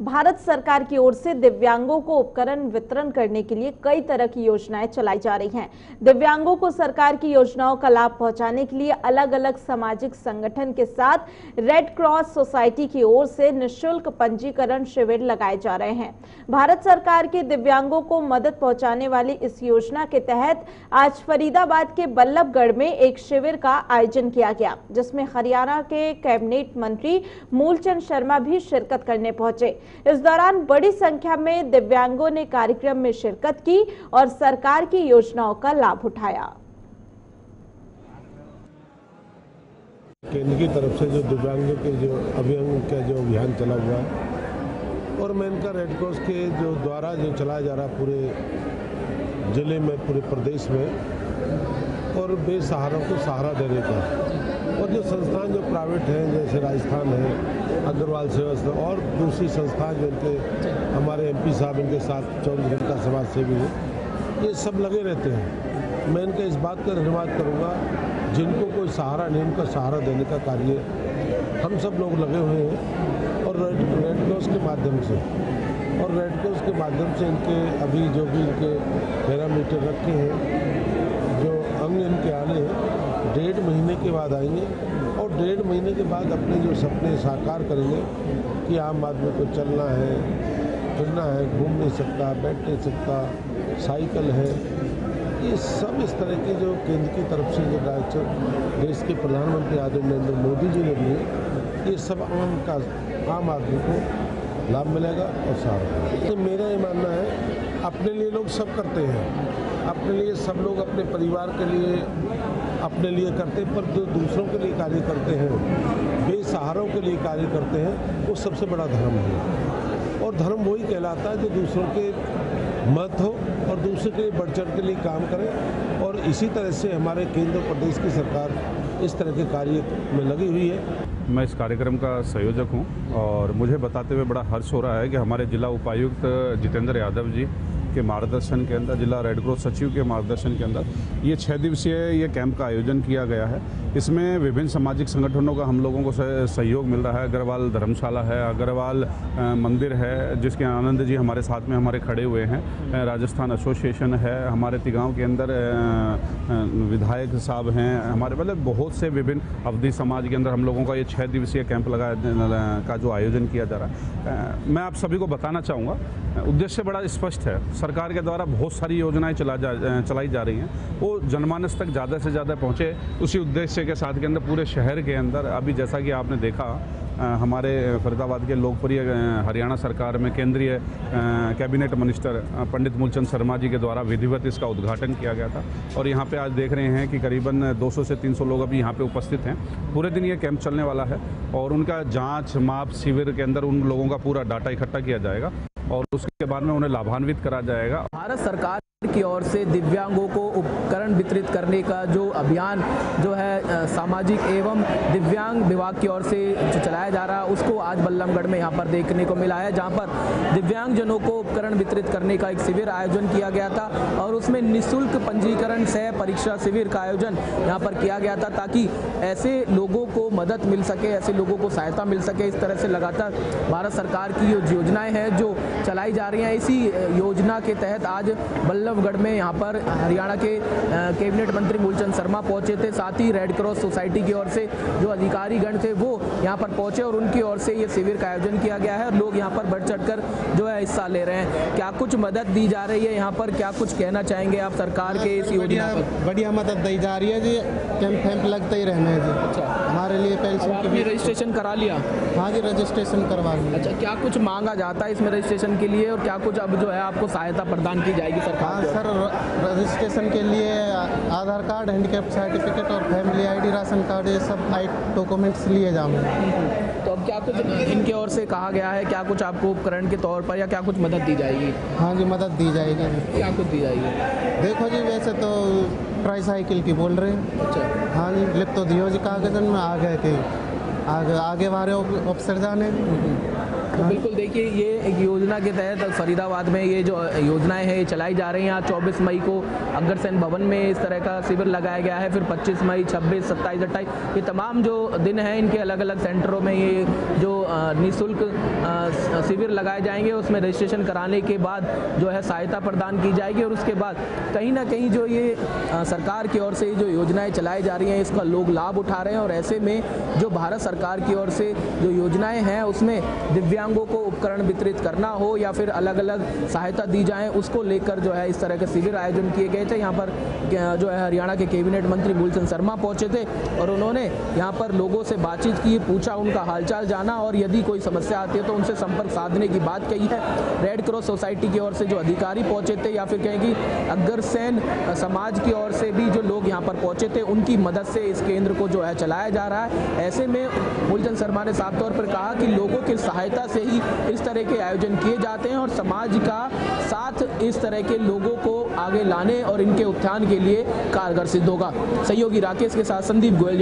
भारत सरकार की ओर से दिव्यांगों को उपकरण वितरण करने के लिए कई तरह की योजनाएँ चलाई जा रही हैं। दिव्यांगों को सरकार की योजनाओं का लाभ पहुँचाने के लिए अलग अलग सामाजिक संगठन के साथ रेड क्रॉस सोसाइटी की ओर से निःशुल्क पंजीकरण शिविर लगाए जा रहे हैं। भारत सरकार के दिव्यांगों को मदद पहुँचाने वाली इस योजना के तहत आज फरीदाबाद के बल्लभगढ़ में एक शिविर का आयोजन किया गया, जिसमें हरियाणा के कैबिनेट मंत्री मूलचंद शर्मा भी शिरकत करने पहुँचे। इस दौरान बड़ी संख्या में दिव्यांगों ने कार्यक्रम में शिरकत की और सरकार की योजनाओं का लाभ उठाया। केंद्र की तरफ़ से जो दिव्यांगों के जो अभियान का जो अभियान चला हुआ है और मैं इनका रेड क्रॉस के जो द्वारा जो चलाया जा रहा पूरे ज़िले में, पूरे प्रदेश में और बेसहारों को सहारा देने का। और जो संस्थान जो प्राइवेट हैं, जैसे राजस्थान है, अग्रवाल सेवा और दूसरी संस्थान जो इनके, हमारे एमपी साहब इनके साथ चौबीस घंटा समाज सेवी हैं, ये सब लगे रहते हैं। मैं इनका इस बात का धन्यवाद करूँगा, जिनको कोई सहारा नहीं, उनका सहारा देने का कार्य हम सब लोग लगे हुए हैं, और रेड रेड क्रॉस के माध्यम से, और रेड क्रॉस के माध्यम से इनके अभी जो भी इनके पैरामीटर रखे हैं जो अंग इनके आने हैं डेढ़ महीने के बाद आएँगे और डेढ़ महीने के बाद अपने जो सपने साकार करेंगे कि आम आदमी को चलना है, फिरना है, घूम नहीं सकता, बैठ नहीं सकता, साइकिल है। ये सब इस तरह के जो केंद्र की तरफ़ से जो डायरेक्टर, देश के प्रधानमंत्री आदरणीय नरेंद्र मोदी जी ने दिए, ये सब आम का, आम आदमी को लाभ मिलेगा और सहारा तो मेरा ये मानना है, अपने लिए लोग सब करते हैं। अपने लिए, सब लोग अपने परिवार के लिए, अपने लिए करते हैं, पर जो दूसरों के लिए कार्य करते हैं बेसहारों के लिए कार्य करते हैं, वो सबसे बड़ा धर्म है। और धर्म वही कहलाता है जो दूसरों के मत हो और दूसरे के लिए बढ़ चढ़ के लिए काम करें। और इसी तरह से हमारे केंद्र प्रदेश की सरकार इस तरह के कार्य में लगी हुई है। मैं इस कार्यक्रम का संयोजक हूँ और मुझे बताते हुए बड़ा हर्ष हो रहा है कि हमारे जिला उपायुक्त जितेंद्र यादव जी के मार्गदर्शन के अंदर, जिला रेड क्रॉस सचिव के मार्गदर्शन के अंदर ये छः दिवसीय ये कैंप का आयोजन किया गया है। इसमें विभिन्न सामाजिक संगठनों का हम लोगों को सहयोग मिल रहा है। अग्रवाल धर्मशाला है, अग्रवाल मंदिर है, जिसके आनंद जी हमारे साथ में हमारे खड़े हुए हैं। राजस्थान एसोसिएशन है, हमारे तिगांव के अंदर विधायक साहब हैं, हमारे मतलब बहुत से विभिन्न अवधि समाज के अंदर हम लोगों का ये छः दिवसीय कैंप लगाया का जो आयोजन किया जा रहा है। मैं आप सभी को बताना चाहूँगा, उद्देश्य बड़ा स्पष्ट है। सरकार के द्वारा बहुत सारी योजनाएँ चला जा चलाई जा रही हैं। वो जनमानस तक ज़्यादा से ज़्यादा पहुँचे उसी उद्देश्य के साथ के अंदर पूरे शहर के अंदर। अभी जैसा कि आपने देखा हमारे फरीदाबाद के लोकप्रिय हरियाणा सरकार में केंद्रीय कैबिनेट मिनिस्टर पंडित मूलचंद शर्मा जी के द्वारा विधिवत इसका उद्घाटन किया गया था। और यहाँ पे आज देख रहे हैं कि करीबन 200 से 300 लोग अभी यहाँ पे उपस्थित हैं। पूरे दिन ये कैंप चलने वाला है और उनका जाँच, माप, शिविर के अंदर उन लोगों का पूरा डाटा इकट्ठा किया जाएगा। और उसके बाद में उन्हें लाभान्वित करा जाएगा। भारत सरकार की ओर से दिव्यांगों को उपकरण वितरित करने का जो अभियान जो है सामाजिक एवं दिव्यांग विभाग की ओर से जो चलाया जा रहा है उसको आज बल्लमगढ़ में यहाँ पर देखने को मिला है, जहाँ पर दिव्यांगजनों को उपकरण वितरित करने का एक शिविर आयोजन किया गया था और उसमें निःशुल्क पंजीकरण, सह परीक्षा शिविर का आयोजन यहाँ पर किया गया था ताकि ऐसे लोगों को मदद मिल सके, ऐसे लोगों को सहायता मिल सके। इस तरह से लगातार भारत सरकार की योजनाएँ हैं, जो चलाई जा रही हैं, इसी योजना के तहत आज बल्लभ बल्लभगढ़ में यहाँ पर हरियाणा के कैबिनेट मंत्री मूलचंद शर्मा पहुँचे थे साथ ही रेड क्रॉस सोसाइटी की ओर से जो अधिकारी गण थे वो यहाँ पर पहुँचे और उनकी ओर से ये शिविर का आयोजन किया गया है और लोग यहाँ पर बढ़ चढ़ जो है हिस्सा ले रहे हैं। क्या कुछ मदद दी जा रही है यहाँ पर? क्या कुछ कहना चाहेंगे आप सरकार के इस योजना बढ़िया मदद दी जा रही है जी। कैंप फैंप लगते ही रहना है जी। अच्छा। हमारे लिए पेंशन की रजिस्ट्रेशन करा लिया? हाँ जी रजिस्ट्रेशन करवा लिया। अच्छा क्या कुछ मांगा जाता है इसमें रजिस्ट्रेशन के लिए और क्या कुछ अब जो है आपको सहायता प्रदान की जाएगी सरकार सर रजिस्ट्रेशन के लिए आधार कार्ड हैंडीकैप सर्टिफिकेट और फैमिली आईडी राशन कार्ड ये सब आई डॉक्यूमेंट्स लिए जाऊँगे तो अब क्या कुछ इनके ओर से कहा गया है? क्या कुछ आपको उपकरण के तौर पर या क्या कुछ मदद दी जाएगी? हाँ जी मदद दी जाएगी। क्या कुछ दी जाएगी? देखो जी वैसे तो ट्राई साइकिल की बोल रहे हैं। अच्छा। हाँ जी लिख तो दियो जी कागजन में आ गए थे। आगे आगे वाले ऑफिसर जाने। तो बिल्कुल, देखिए, ये एक योजना के तहत फरीदाबाद में ये जो योजनाएँ हैं, ये चलाई जा रही हैं। आज चौबीस मई को अग्रसेन भवन में इस तरह का शिविर लगाया गया है। फिर 25 मई 26 सत्ताईस, अट्ठाईस, ये तमाम जो दिन हैं, इनके अलग अलग सेंटरों में ये जो निःशुल्क शिविर लगाए जाएँगे। उसमें रजिस्ट्रेशन कराने के बाद जो है सहायता प्रदान की जाएगी और उसके बाद कहीं ना कहीं जो ये सरकार की ओर से जो योजनाएँ चलाई जा रही हैं, इसका लोग लाभ उठा रहे हैं। और ऐसे में जो भारत सरकार की ओर से जो योजनाएँ हैं, उसमें दिव्यांगों को उपकरण वितरित करना हो या फिर अलग अलग सहायता दी जाए, उसको लेकर जो है इस तरह के शिविर आयोजन किए गए थे। यहाँ पर जो है हरियाणा के कैबिनेट मंत्री मूलचंद शर्मा पहुँचे थे और उन्होंने यहाँ पर लोगों से बातचीत की, पूछा उनका हालचाल जाना और यदि कोई समस्या आती है तो उनसे संपर्क साधने की बात कही है। रेड क्रॉस सोसाइटी की ओर से जो अधिकारी पहुँचे थे या फिर कहें कि अग्रसेन समाज की ओर से भी जो लोग यहाँ पर पहुँचे थे, उनकी मदद से इस केंद्र को जो है चलाया जा रहा है। ऐसे में मूलचंद शर्मा ने साफ़ तौर पर कहा कि लोगों की सहायता से ही इस तरह के आयोजन किए जाते हैं और समाज का साथ इस तरह के लोगों को आगे लाने और इनके उत्थान के लिए कारगर सिद्ध होगा। सहयोगी राकेश के साथ संदीप गोयल।